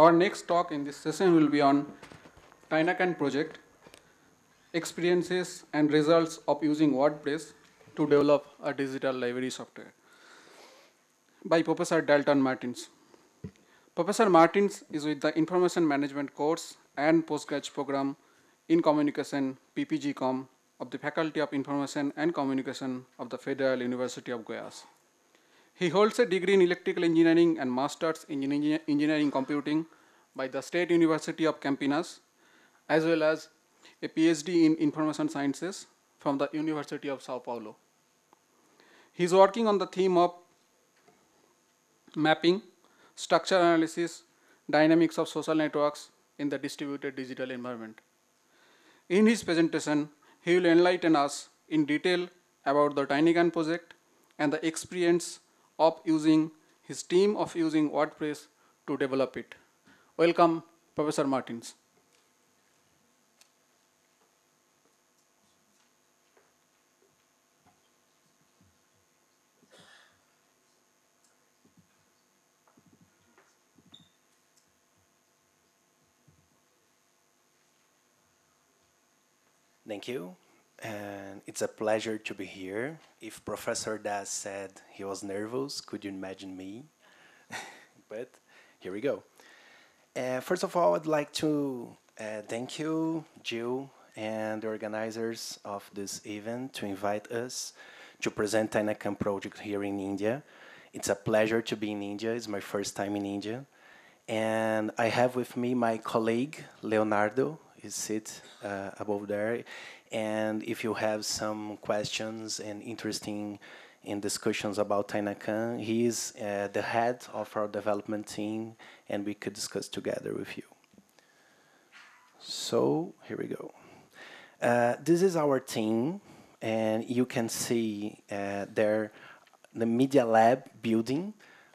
Our next talk in this session will be on Tainacan project, experiences and results of using WordPress to develop a digital library software by Professor Dalton Martins. Professor Martins is with the Information Management course and postgraduate program in communication PPG-Com of the Faculty of Information and Communication of the Federal University of Goiás. He holds a degree in electrical engineering and master's in engineering computing by the State University of Campinas, as well as a PhD in information sciences from the University of Sao Paulo. He is working on the theme of mapping, structure analysis, dynamics of social networks in the distributed digital environment. In his presentation, he will enlighten us in detail about the Tainacan project and the experience of using his team of using WordPress to develop it. Welcome, Professor Martins. Thank you. And it's a pleasure to be here. If Professor Das said he was nervous, could you imagine me? but here we go. Uh, first of all, I'd like to uh, thank you, Jill, and the organizers of this event to invite us to present Tainacan project here in India. It's a pleasure to be in India. It's my first time in India. And I have with me my colleague, Leonardo, is sit uh, above there. And if you have some questions and interesting in discussions about Tainacan, he is uh, the head of our development team, and we could discuss together with you. So here we go. Uh, this is our team, and you can see uh, there the Media Lab building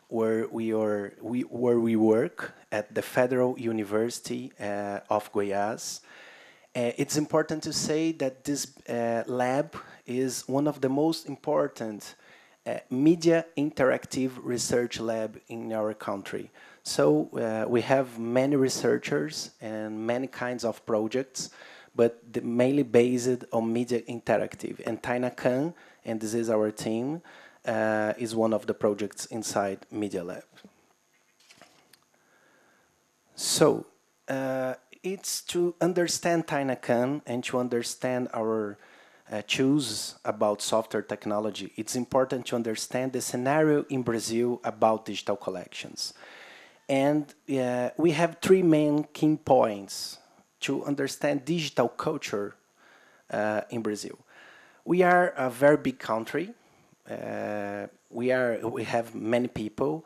where we are we where we work at the Federal University uh, of Goiás. Uh, it's important to say that this uh, lab is one of the most important uh, media interactive research lab in our country. So uh, we have many researchers and many kinds of projects, but mainly based on media interactive. And Tainacan, and this is our team, uh, is one of the projects inside Media Lab. So, uh, it's to understand Tainacan and to understand our uh, choose about software technology, it's important to understand the scenario in Brazil about digital collections. And uh, we have three main key points to understand digital culture uh, in Brazil. We are a very big country, uh, we are we have many people,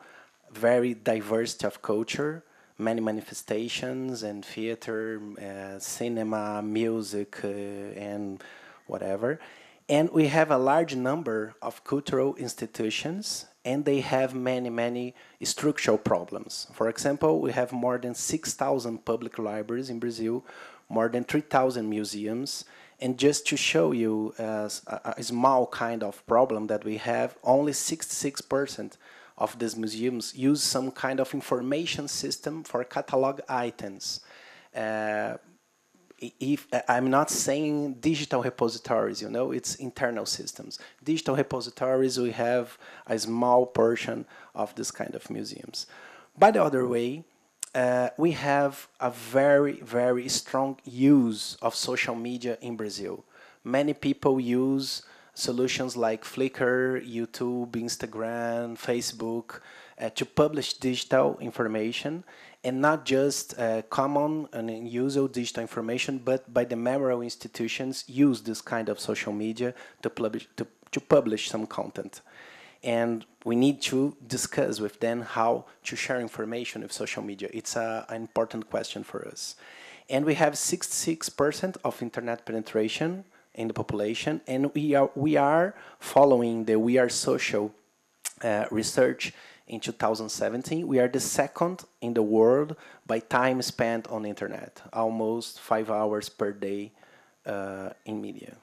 very diversity of culture, many manifestations and theater, uh, cinema, music, uh, and whatever. And we have a large number of cultural institutions, and they have many, many structural problems. For example, we have more than 6,000 public libraries in Brazil, more than 3,000 museums, and just to show you uh, a, a, small kind of problem that we have, only 66% of these museums use some kind of information system for catalog items. Uh, if I'm not saying digital repositories, you know, it's internal systems. Digital repositories, we have a small portion of this kind of museums. By the other way, uh, we have a very, very strong use of social media in Brazil. Many people use solutions like Flickr, YouTube, Instagram, Facebook uh, to publish digital information and not just uh, common and usual digital information, but by the memorial institutions use this kind of social media to publish, to, to publish some content and we need to discuss with them how to share information with social media. It's a, an important question for us. And we have 66% of internet penetration in the population, and we are, we are following the We Are Social uh, research in 2017. We are the second in the world by time spent on internet, almost five hours per day uh, in media.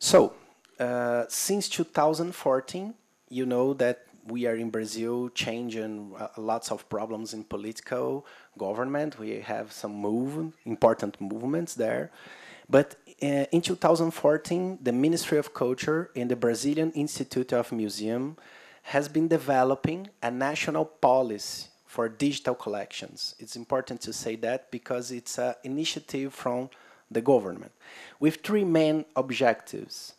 So, uh, since 2014, you know that we are in Brazil changing uh, lots of problems in political government. We have some move, important movements there. But uh, in 2014, the Ministry of Culture and the Brazilian Institute of Museum has been developing a national policy for digital collections. It's important to say that because it's an initiative from the government with three main objectives.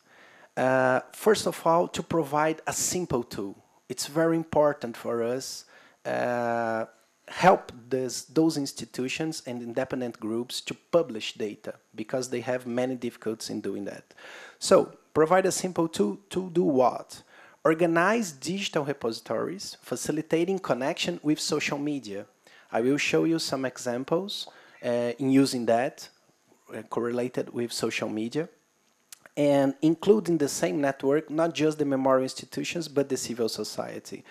Uh, first of all, to provide a simple tool. It's very important for us uh, help this, those institutions and independent groups to publish data because they have many difficulties in doing that. So provide a simple tool to do what? Organize digital repositories, facilitating connection with social media. I will show you some examples uh, in using that uh, correlated with social media and including the same network, not just the memorial institutions, but the civil society.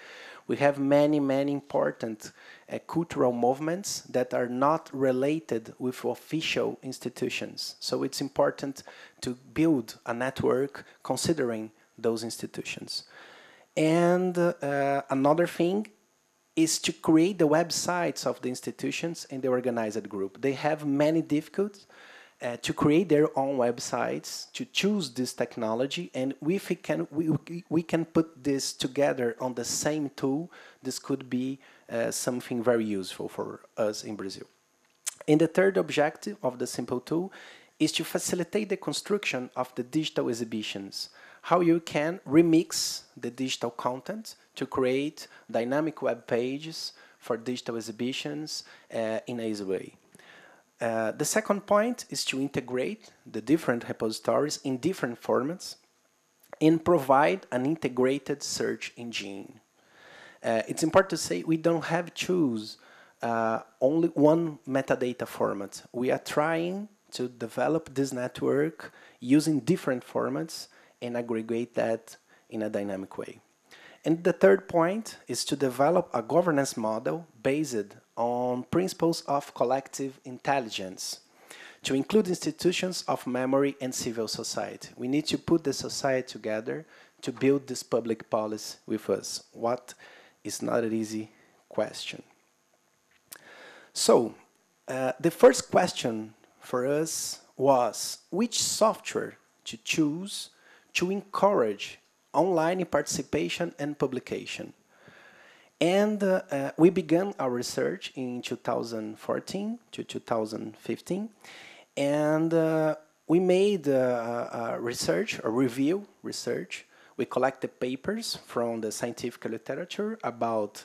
We have many, many important uh, cultural movements that are not related with official institutions. So it's important to build a network considering those institutions. And uh, another thing is to create the websites of the institutions and the organized group. They have many difficulties uh, to create their own websites, to choose this technology, and if we can, we, we can put this together on the same tool, this could be uh, something very useful for us in Brazil. And the third objective of the simple tool is to facilitate the construction of the digital exhibitions, how you can remix the digital content to create dynamic web pages for digital exhibitions uh, in a easy way. Uh, the second point is to integrate the different repositories in different formats and provide an integrated search engine. Uh, it's important to say we don't have to choose uh, only one metadata format. We are trying to develop this network using different formats and aggregate that in a dynamic way. And the third point is to develop a governance model based on principles of collective intelligence to include institutions of memory and civil society. We need to put the society together to build this public policy with us. What is not an easy question. So, uh, the first question for us was which software to choose to encourage online participation and publication. And uh, uh, we began our research in 2014 to 2015. And uh, we made a, a, research, a review research. We collected papers from the scientific literature about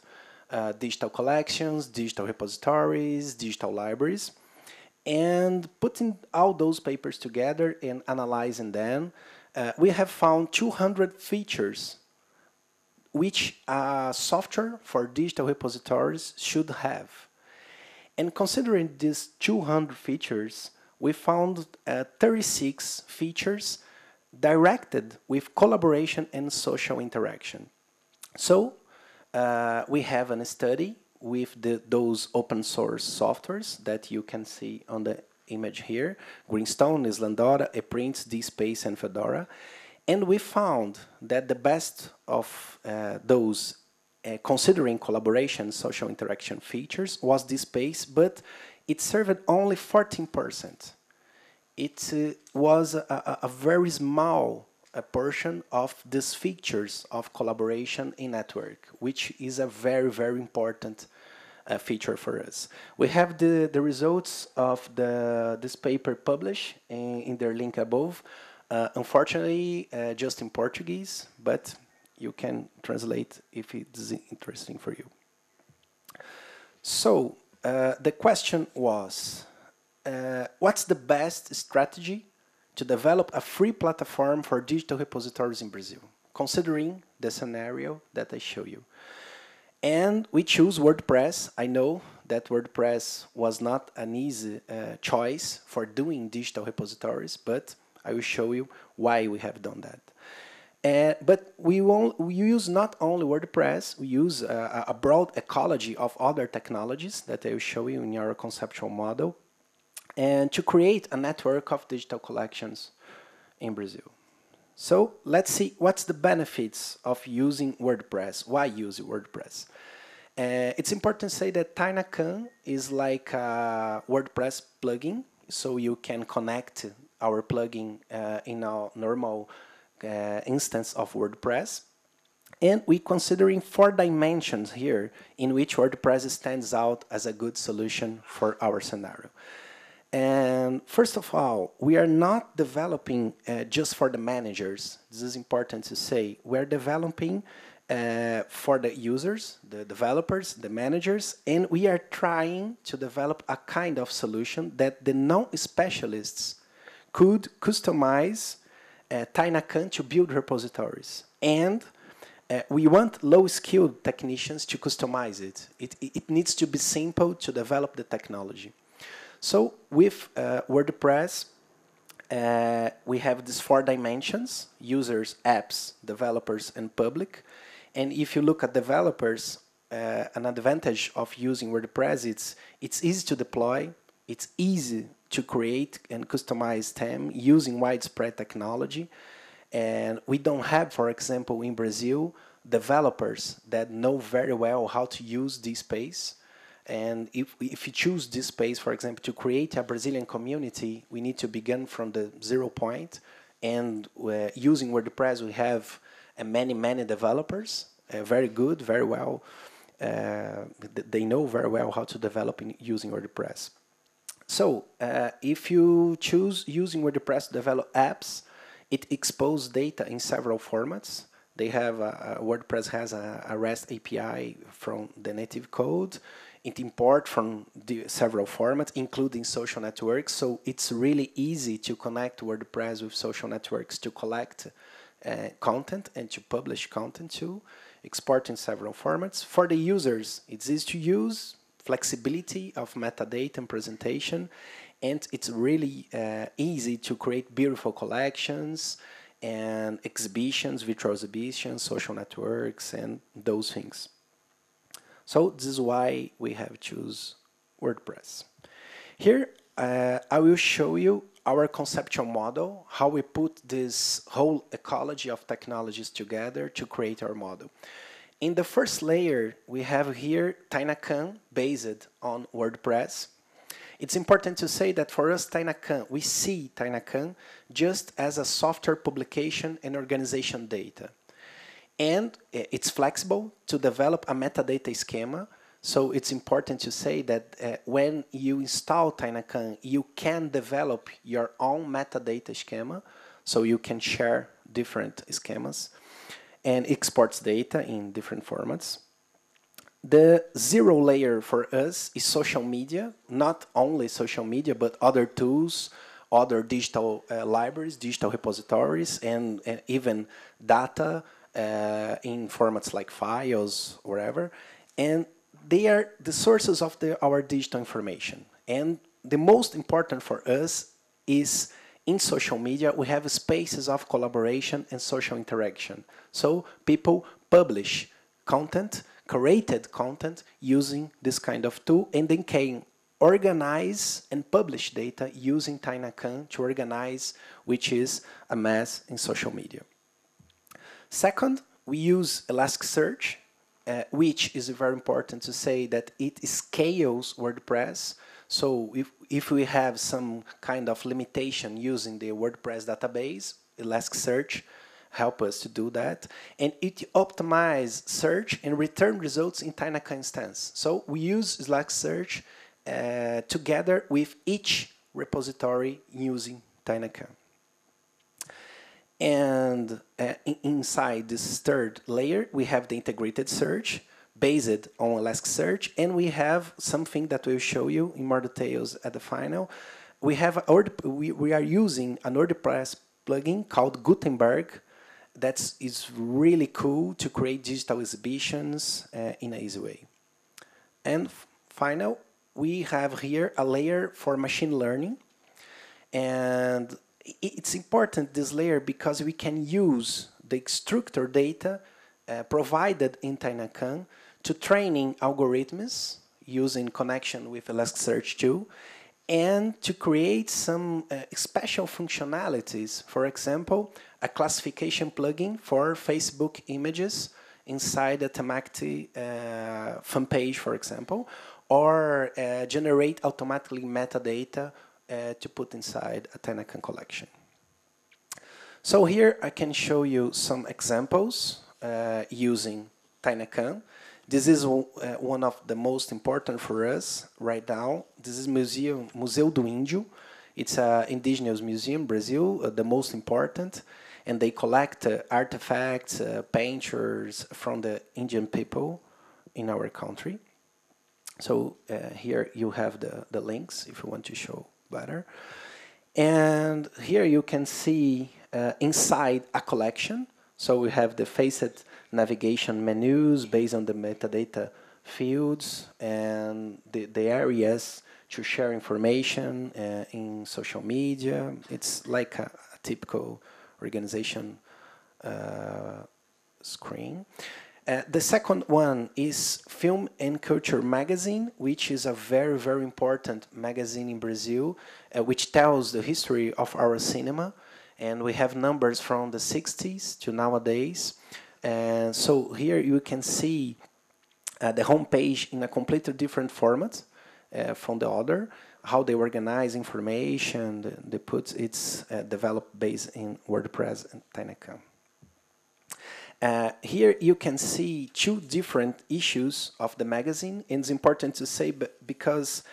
uh, digital collections, digital repositories, digital libraries. And putting all those papers together and analyzing them, uh, we have found 200 features which a software for digital repositories should have. And considering these 200 features, we found uh, 36 features directed with collaboration and social interaction. So uh, we have a study with the, those open source softwares that you can see on the image here, Greenstone, Islandora, ePrints, DSpace, and Fedora. And we found that the best of uh, those uh, considering collaboration, social interaction features was DSpace, but it served only 14%. It uh, was a, a, very small uh, portion of these features of collaboration in network, which is a very, very important uh, feature for us. We have the, the results of the, this paper published in, in their link above. Uh, unfortunately, uh, just in Portuguese, but you can translate if it's interesting for you. So, uh, the question was, uh, what's the best strategy to develop a free platform for digital repositories in Brazil, considering the scenario that I show you? And we choose WordPress. I know that WordPress was not an easy uh, choice for doing digital repositories, but I will show you why we have done that. Uh, but we, we use not only WordPress, we use uh, a broad ecology of other technologies that I will show you in our conceptual model, and to create a network of digital collections in Brazil. So let's see what's the benefits of using WordPress. Why use WordPress? Uh, it's important to say that Tainacan is like a WordPress plugin, so you can connect our plugin uh, in a normal uh, instance of WordPress. And we're considering four dimensions here in which WordPress stands out as a good solution for our scenario. And first of all, we are not developing uh, just for the managers. This is important to say. We're developing uh, for the users, the developers, the managers, and we are trying to develop a kind of solution that the non-specialists could customize uh, Tainacan to build repositories. And uh, we want low-skilled technicians to customize it. it. It needs to be simple to develop the technology. So with uh, WordPress, uh, we have these four dimensions, users, apps, developers, and public. And if you look at developers, uh, an advantage of using WordPress, it's, it's easy to deploy, it's easy to create and customize them using widespread technology. And we don't have, for example, in Brazil, developers that know very well how to use DSpace. And if, if you choose DSpace, for example, to create a Brazilian community, we need to begin from the zero point. And uh, using WordPress, we have uh, many, many developers, uh, very good, very well. Uh, they know very well how to develop in using WordPress. So uh, if you choose using WordPress to develop apps, it exposes data in several formats. They have a, a WordPress has a, a REST API from the native code it import from the several formats, including social networks. So it's really easy to connect WordPress with social networks to collect uh, content and to publish content to Export in several formats. For the users, it's easy to use, flexibility of metadata and presentation, and it's really uh, easy to create beautiful collections and exhibitions, virtual exhibitions, social networks, and those things. So this is why we have choose WordPress. Here uh, I will show you our conceptual model, how we put this whole ecology of technologies together to create our model. In the first layer, we have here Tainacan based on WordPress. It's important to say that for us, Tainacan, we see Tainacan just as a software publication and organization data and it's flexible to develop a metadata schema. So it's important to say that uh, when you install Tainacan, you can develop your own metadata schema. So you can share different schemas and exports data in different formats. The zero layer for us is social media, not only social media, but other tools, other digital uh, libraries, digital repositories, and, and even data uh, in formats like files, whatever. and they are the sources of the, our digital information. And the most important for us is in social media, we have spaces of collaboration and social interaction. So people publish content, created content using this kind of tool, and then can organize and publish data using Tainacan to organize, which is a mess in social media. Second, we use Elasticsearch, uh, which is very important to say that it scales WordPress. So if, if we have some kind of limitation using the WordPress database, Elasticsearch help us to do that. And it optimizes search and return results in Tainacan instance. So we use Elasticsearch uh, together with each repository using Tinacan. And uh, inside this third layer, we have the integrated search based on Elasticsearch, and we have something that we'll show you in more details at the final. We have we, we are using an WordPress plugin called Gutenberg that is really cool to create digital exhibitions uh, in an easy way. And final, we have here a layer for machine learning. And it's important this layer because we can use the structure data uh, provided in Tainacan to training algorithms using connection with Elasticsearch too. and to create some uh, special functionalities. For example, a classification plugin for Facebook images inside a Temacti uh, fan page, for example, or uh, generate automatically metadata uh, to put inside a Tainacan collection. So here I can show you some examples uh, using Tainacan. This is uh, one of the most important for us right now. This is Museu, Museu do Índio. It's an indigenous museum, Brazil, uh, the most important. And they collect uh, artifacts, paintures from the Indian people in our country. So uh, here you have the, the links if you want to show better. And here you can see uh, inside a collection. So we have the facet navigation menus based on the metadata fields and the, the areas to share information uh, in social media. It's like a, a typical organization uh, screen. Uh, the second one is Film and Culture Magazine, which is a very, very important magazine in Brazil, uh, which tells the history of our cinema. And we have numbers from the 60s to nowadays. And so here you can see uh, the homepage in a completely different format uh, from the other, how they organize information, they put it's uh, developed based in WordPress and Tainacan. Uh, here you can see two different issues of the magazine, and it's important to say because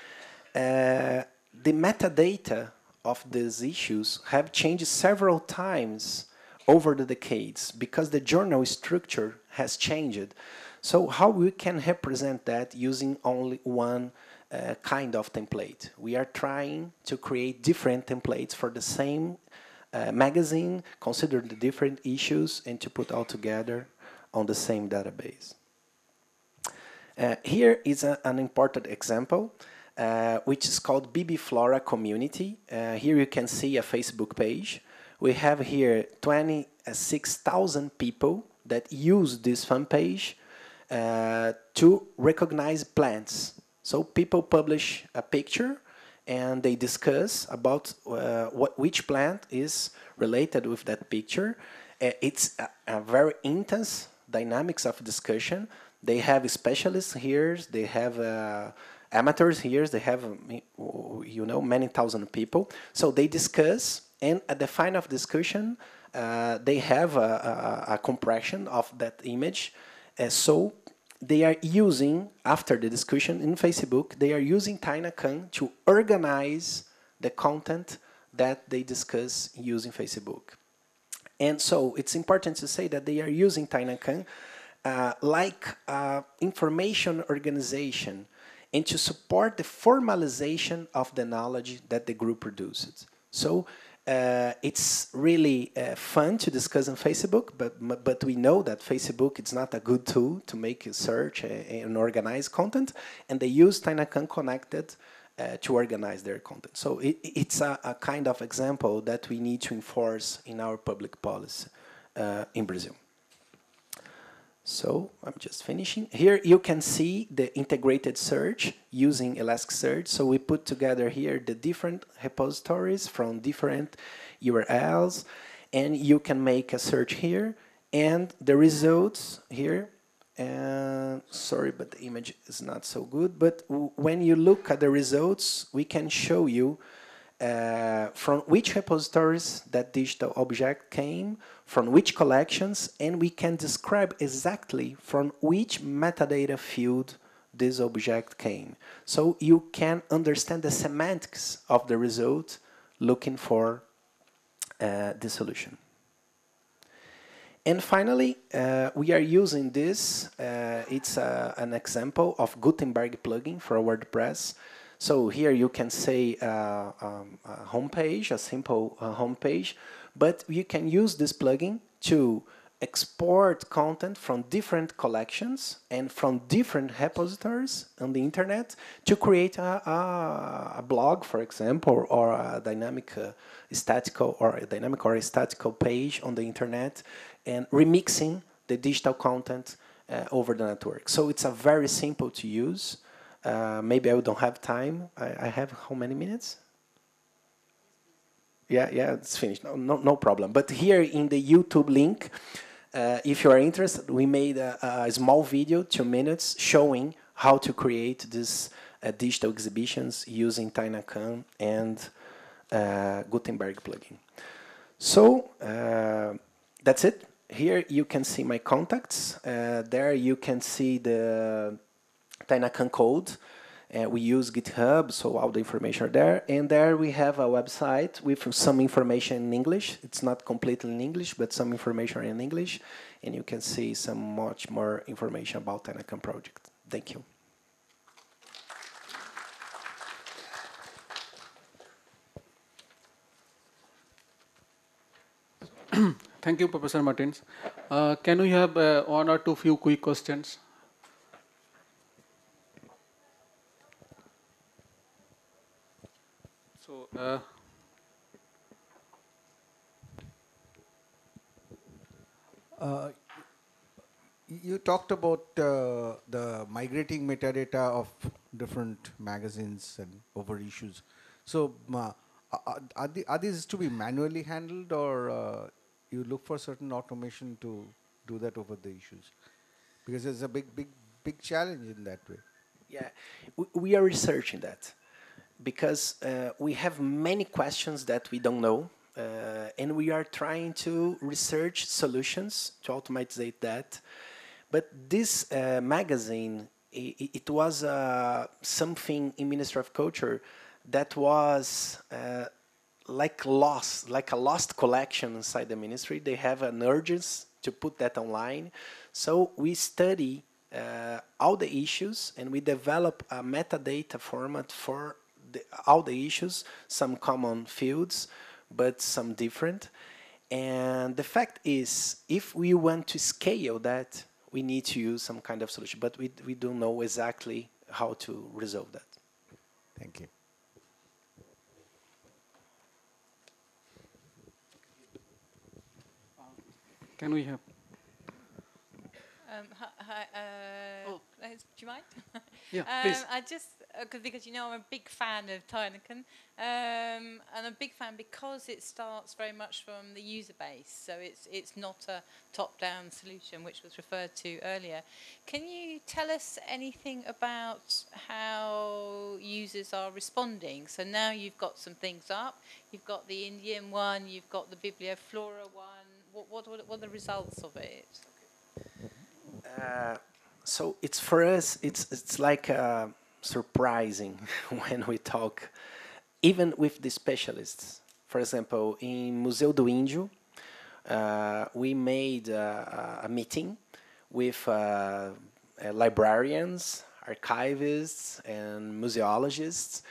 uh, the metadata of these issues have changed several times over the decades because the journal structure has changed. So how we can represent that using only one uh, kind of template? We are trying to create different templates for the same uh, magazine, consider the different issues, and to put all together on the same database. Uh, here is a, an important example, uh, which is called BB Flora Community. Uh, here you can see a Facebook page. We have here 26,000 people that use this fan page uh, to recognize plants. So people publish a picture and they discuss about uh, what which plant is related with that picture. Uh, it's a, a, very intense dynamics of discussion. They have specialists here. They have amateurs here. They have you know many thousand people. So they discuss, and at the final of discussion, uh, they have a, a, a, compression of that image. Uh, so they are using, after the discussion in Facebook, they are using Tainacan to organize the content that they discuss using Facebook. And so it's important to say that they are using Tainacan uh, like uh, information organization and to support the formalization of the knowledge that the group produces. So uh, it's really uh, fun to discuss on Facebook, but but we know that Facebook is not a good tool to make a search and organize content, and they use Tainacan Connected uh, to organize their content. So it, it's a, a, kind of example that we need to enforce in our public policy uh, in Brazil. So I'm just finishing. Here you can see the integrated search using Elasticsearch. So we put together here the different repositories from different URLs and you can make a search here and the results here sorry but the image is not so good but when you look at the results we can show you uh, from which repositories that digital object came, from which collections, and we can describe exactly from which metadata field this object came. So you can understand the semantics of the result looking for uh, the solution. And finally, uh, we are using this. Uh, it's uh, an example of Gutenberg plugin for WordPress. So here you can say uh, um, a homepage, a simple uh, homepage, but you can use this plugin to export content from different collections and from different repositories on the internet to create a, a, a blog, for example, or a dynamic uh, statical or a dynamic or a statical page on the internet and remixing the digital content uh, over the network. So it's a very simple to use Uh, maybe I don't have time. I, I have how many minutes? Yeah, yeah, it's finished. No, no, no problem. But here in the YouTube link, uh, if you are interested, we made a, a small video, two minutes, showing how to create these uh, digital exhibitions using Tainacan and uh, Gutenberg plugin. So uh, that's it. Here you can see my contacts. Uh, there you can see the Tainacan code. Uh, we use GitHub, so all the information are there. And there we have a website with some information in English. It's not completely in English, but some information in English. And you can see some much more information about Tainacan project. Thank you. Thank you, Professor Martins. Uh, can we have uh, one or two few quick questions? So, uh, Uh, you talked about uh, the migrating metadata of different magazines and over issues. So, uh, are, the, are these to be manually handled, or uh, you look for certain automation to do that over the issues? Because there's a big, big, big challenge in that way. Yeah, we, we are researching that because uh, we have many questions that we don't know, uh, and we are trying to research solutions to automate that. But this uh, magazine, it, it was uh, something in Ministry of Culture that was uh, like lost, like a lost collection inside the ministry. They have an urgency to put that online. So we study uh, all the issues and we develop a metadata format for the, all the issues, some common fields, but some different. And the fact is, if we want to scale that, we need to use some kind of solution, but we, we don't know exactly how to resolve that. Thank you. can we have? Um, hi, hi, uh, Oh. do you mind? Yeah, um, please. I just uh, cause, you know I'm a big fan of Tainacan, um, and I'm a big fan because it starts very much from the user base. So it's it's not a top-down solution, which was referred to earlier. Can you tell us anything about how users are responding? So now you've got some things up. You've got the Indian one. You've got the Biblioflora one. What what what are the results of it? Uh, so it's for us it's it's like uh, surprising when we talk even with the specialists. For example in museu do índio uh, we made uh, a meeting with uh, uh, librarians archivists and museologists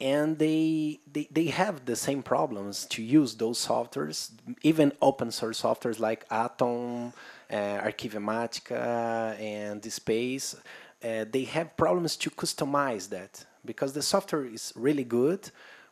and they, they they have the same problems to use those softwares even open source softwares like AtoM uh, Archivematica and DSpace, uh, they have problems to customize that because the software is really good,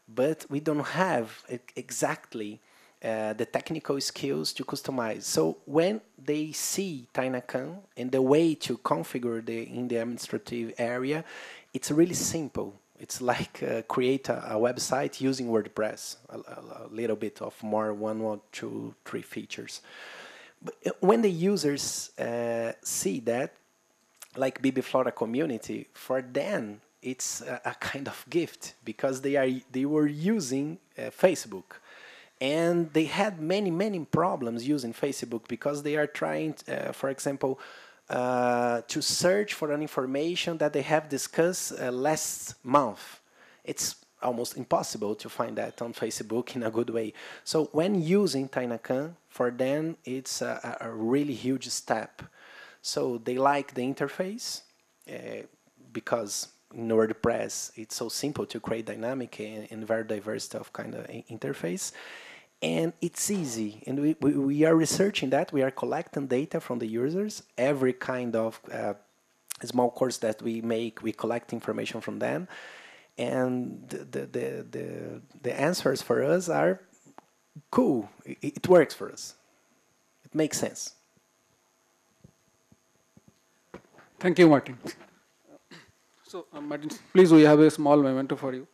but we don't have exactly uh, the technical skills to customize. So when they see Tainacan and the way to configure the in the administrative area, it's really simple. It's like uh, create a, a, website using WordPress, a, a, little bit of more one, one, two, three features. But uh, when the users uh, see that, like Bibliflora community, for them it's a, a, kind of gift because they are they were using uh, Facebook, and they had many many problems using Facebook because they are trying, uh, for example. Uh, to search for an information that they have discussed uh, last month. It's almost impossible to find that on Facebook in a good way. So when using Tainacan, for them it's a, a really huge step. So they like the interface uh, because in WordPress it's so simple to create dynamic and, and very diverse of kind of interface. And it's easy, and we, we, we, are researching that. We are collecting data from the users. Every kind of uh, small course that we make, we collect information from them and the, the, the, the, answers for us are cool. It, it, works for us. It makes sense. Thank you, Martin. So, uh, Martin, please, we have a small memento for you.